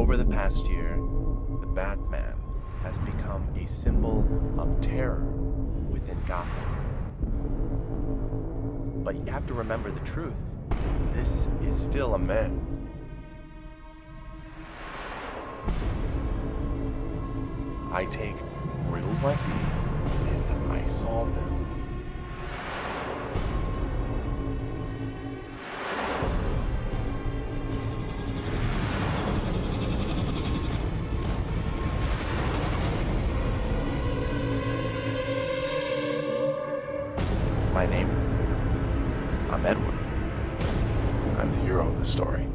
Over the past year, the Batman has become a symbol of terror within Gotham. But you have to remember the truth. This is still a man. I take riddles like these and I solve them. My name? I'm Edward. I'm the hero of the story.